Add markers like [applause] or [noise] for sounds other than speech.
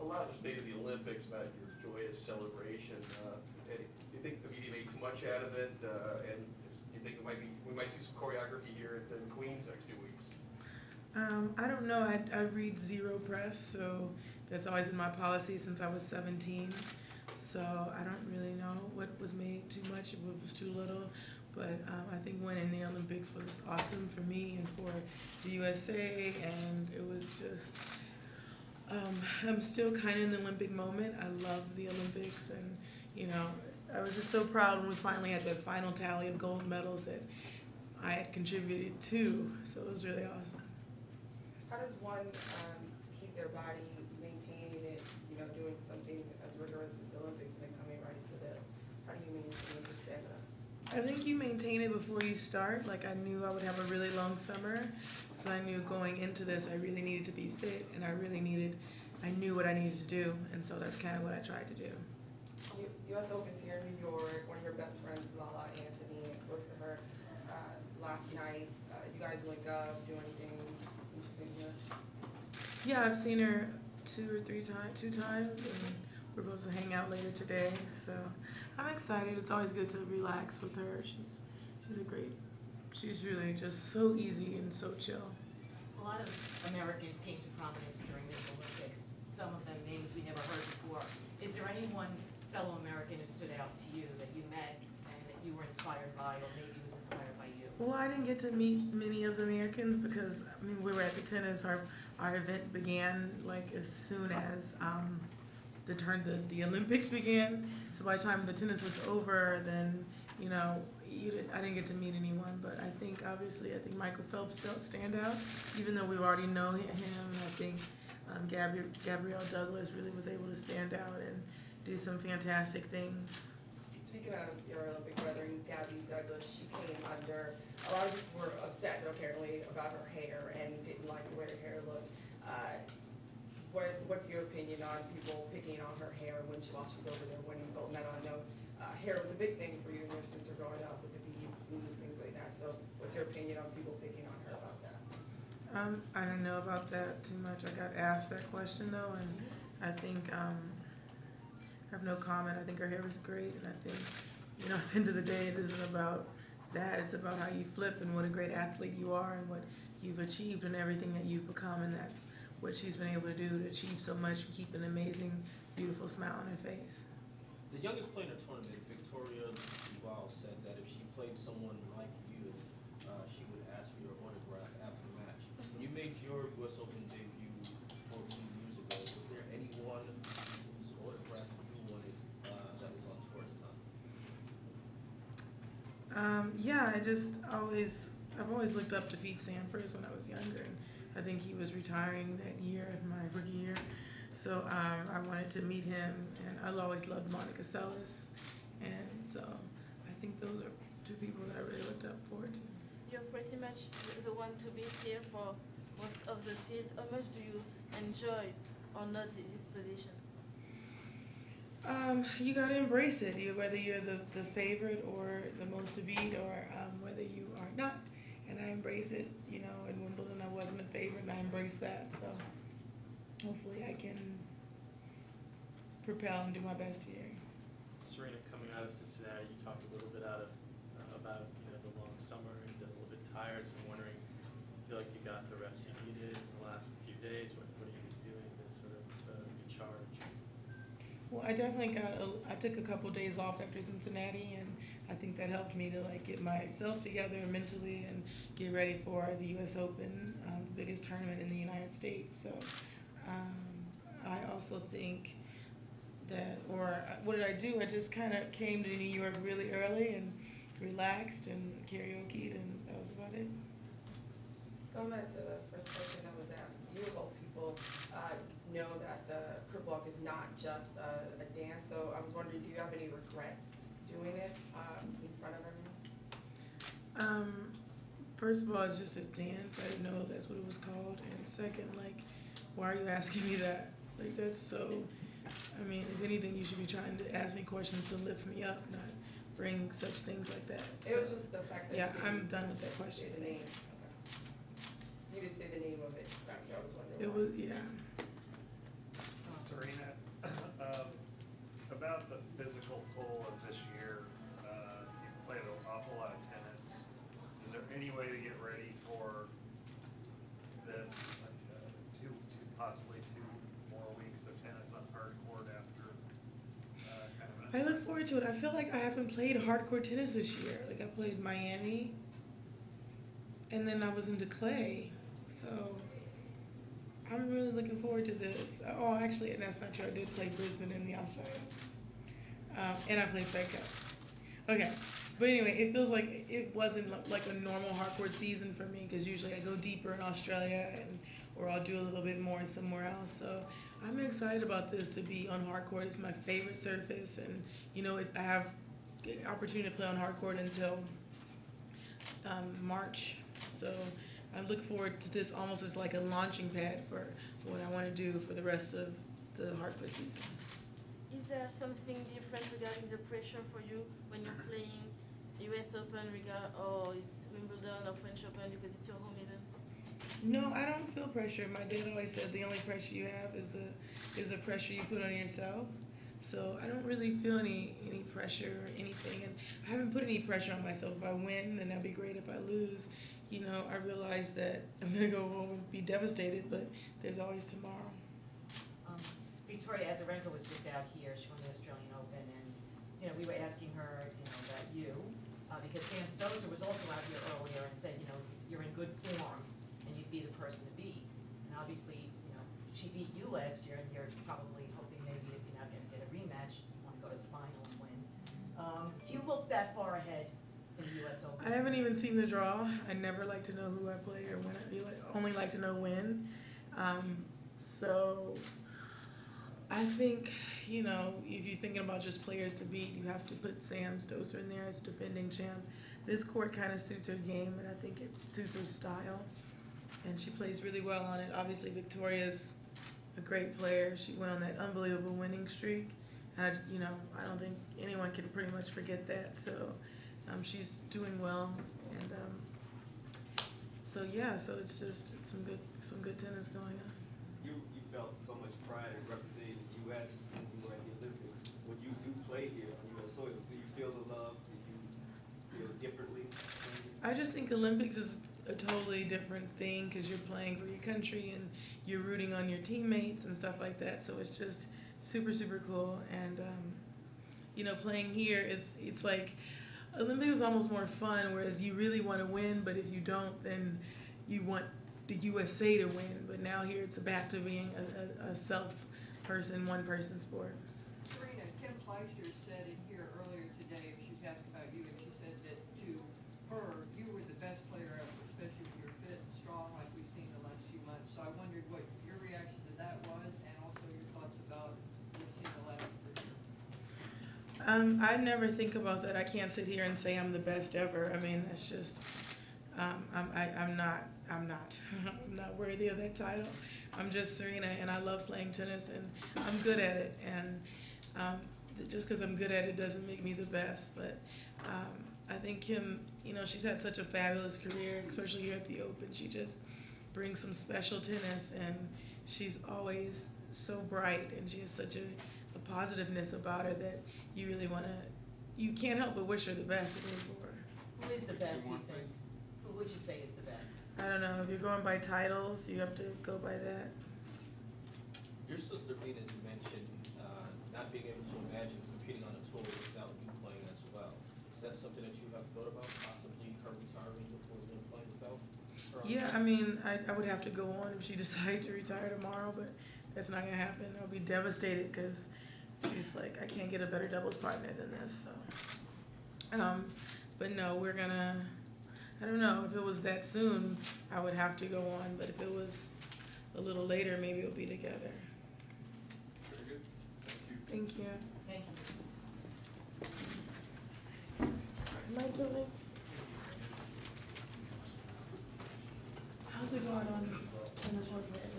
a lot was made of the Olympics about your joyous celebration. Uh, Do you think the media made too much out of it? Uh, And do you think it might be, we might see some choreography here at the Queens next few weeks? Um, I don't know. I, I read zero press, so that's always been my policy since I was 17. So I don't really know what was made too much, what was too little. But um, I think winning the Olympics was awesome for me and for the USA, and it was just. Um, I'm still kind of in the Olympic moment. I love the Olympics, and you know, I was just so proud when we finally had that final tally of gold medals that I had contributed to. So it was really awesome. How does one um, keep their body maintaining it, you know, doing something as rigorous as the Olympics and then coming right into this? How do you maintain the stamina? I think you maintain it before you start. Like I knew I would have a really long summer, so I knew going into this I really needed to be fit, and I really needed, I knew what I needed to do, and so that's kind of what I tried to do. U- U.S. Open's here in New York. One of your best friends, Lala Anthony, spoke to her uh, last night. Uh, You guys link up, do anything since you've been here? Yeah, I've seen her two or three times, two times, and we're supposed to hang out later today. So I'm excited. It's always good to relax with her. She's she's a great. She's really just so easy and so chill. A lot of Americans came to prominence during this Olympics, some of them names we never heard before. Is there any one fellow American who stood out to you that you met and that you were inspired by, or maybe was inspired by you? Well, I didn't get to meet many of the Americans because I mean we were at the tennis. Our our event began like as soon as um, the turn the, the Olympics began. So by the time the tennis was over, then you know you didn't, I didn't get to meet anyone. But I think obviously I think Michael Phelps still stand out, even though we already know him. I think um, Gabri- Gabrielle Douglas really was able to stand out and do some fantastic things. Speaking of your Olympic brethren, Gabby Douglas, she came under, a lot of people were upset apparently about her hair and didn't like the way her hair looked. Uh, What, what's your opinion on people picking on her hair when she, she was over there winning the gold medal? I know uh, hair was a big thing for you and your sister growing up with the beads and things like that. So what's your opinion on people picking on her about that? Um, I don't know about that too much. I got asked that question though, and I think um, I have no comment. I think her hair is great, and I think you know, [laughs] at the end of the day, it isn't about that. It's about how you flip and what a great athlete you are and what you've achieved and everything that you've become, and that's what she's been able to do to achieve so much and keep an amazing, beautiful smile on her face. The youngest player in the tournament, Victoria Duval, said that if she played someone like you, uh, she would ask for your autograph after the match. When you made your U.S. Open debut 14 years ago, was there anyone whose autograph you wanted uh, that was on tour at the time? Um, yeah, I just always, I've always looked up to Pete Sampras when I was younger, and I think he was retiring that year, my rookie year. So um, I wanted to meet him, and I always loved Monica Seles, and so I think those are two people that I really looked up for. to. You're pretty much the- one to be here for most of the field. How much do you enjoy or not thi- this position? Um, you gotta embrace it, you, whether you're the, the favorite or the most to beat, or um, whether you are not. And I embrace it. You know, in Wimbledon, I wasn't a favorite, and I embraced that. So hopefully, I can propel and do my best here. Serena, coming out of Cincinnati, you talked a little bit out of, uh, about, you know, the long summer and a little bit tired, so I'm wondering, you feel like you got the rest you needed in the last few days? What, what are you doing to sort of, to recharge? Well, I definitely got. A, I took a couple days off after Cincinnati, and I think that helped me to like get myself together mentally and get ready for the U.S. Open, um, the biggest tournament in the United States. So um, I also think that, or what did I do? I just kind of came to New York really early and relaxed and karaokeed, and that was about it. Going back to the first question that was asked, you of all people uh, know that the crip walk is not just a, a dance. So I was wondering, do you have any regrets doing it um, in front of everyone? Um, first of all, it's just a dance. I didn't know that's what it was called. And second, like, why are you asking me that? Like, that's so. I mean, if anything, you should be trying to ask me questions to lift me up, not bring such things like that. It was just the fact that. Yeah, you I'm done with that question. You didn't say the name. Okay. You didn't say the name of it. Actually, I was wondering. It why. was yeah. Uh, Serena, [coughs] um, about the physical pull of this year, uh, you played an awful lot of tennis. Is there any way to get I look forward to it. I feel like I haven't played hardcore tennis this year. Like I played Miami, and then I was into clay. So I'm really looking forward to this. Oh, actually, and that's not true. I did play Brisbane in the Australia, um, and I played Cup. Okay, but anyway, it feels like it wasn't like a normal hardcore season for me because usually I go deeper in Australia and or I'll do a little bit more somewhere else. So I'm excited about this to be on hardcourt. It's my favorite surface, and you know I have opportunity to play on hardcourt until um, March. So I look forward to this almost as like a launching pad for what I want to do for the rest of the hardcourt season. Is there something different regarding the pressure for you when you're playing US Open regard or Wimbledon or French Open because it's your home event? No, I don't feel pressure. My dad always said the only pressure you have is the is the pressure you put on yourself. So I don't really feel any any pressure or anything, and I haven't put any pressure on myself. If I win, then that'd be great. If I lose, you know, I realize that [laughs] I'm gonna go home and be devastated. But there's always tomorrow. Um, Victoria Azarenka was just out here, she won the Australian Open, and, you know, we were asking her, you know, about you, uh, because Sam Stosur was also out here earlier and said, you know, you're in good form, and you'd be the person to beat. And obviously, you know, she beat you last year, and you're probably hoping maybe if you're not gonna get a rematch, you wanna go to the final and win. Um, do you look that far ahead in the US Open? I haven't even seen the draw. I never like to know who I play or when. I only like to know when. Um, so I think you know if you're thinking about just players to beat, you have to put Sam Stosur in there as defending champ. This court kind of suits her game, and I think it suits her style. And she plays really well on it. Obviously, Victoria's a great player. She went on that unbelievable winning streak. And I, you know, I don't think anyone can pretty much forget that. So um, she's doing well, and um, so yeah, so it's just some good some good tennis going on. You, you felt so much pride in representing the U.S. when you were at the Olympics. When you do play here on U.S. soil, do you feel the love? Do you feel differently? I just think Olympics is a totally different thing because you're playing for your country and you're rooting on your teammates and stuff like that. So it's just super super cool. And um, you know, playing here is it's like Olympics is almost more fun, whereas you really want to win, but if you don't, then you want the USA to win. But now here it's back to being a, a, a self person, one person sport. Serena, Kim Clijsters said in here earlier today, she was asked about you, and she said that to her, you were the best player ever, especially when you're fit and strong like we've seen the last few months. So I wondered what your reaction to that was, and also your thoughts about we've seen the last three years. Um, I never think about that. I can't sit here and say I'm the best ever. I mean, that's just, um, I'm, I, I'm not, I'm not, [laughs] I'm not worthy of that title. I'm just Serena, and I love playing tennis, and I'm good at it. And um, just because I'm good at it doesn't make me the best. But um, I think Kim, you know, she's had such a fabulous career, especially here at the Open. She just brings some special tennis, and she's always so bright, and she has such a positiveness about her that you really want to, you can't help but wish her the best for her. Who is the best, do Two you think? please. Who would you say is the best? I don't know, if you're going by titles, you have to go by that. Your sister Venus mentioned uh, not being able to imagine competing on a tour without you playing as well. Is that something that you have thought about, possibly her retiring before you're playing without her? Yeah. I mean, I, I would have to go on if she [laughs] decided to retire tomorrow, but that's not gonna happen. I'll be devastated because She's like, I can't get a better doubles partner than this. So, um, but no, we're gonna. I don't know if it was that soon, I would have to go on. But if it was a little later, maybe we'll be together. Very good. Thank you. Thank you. Thank you. Am I doing? How's it going on in the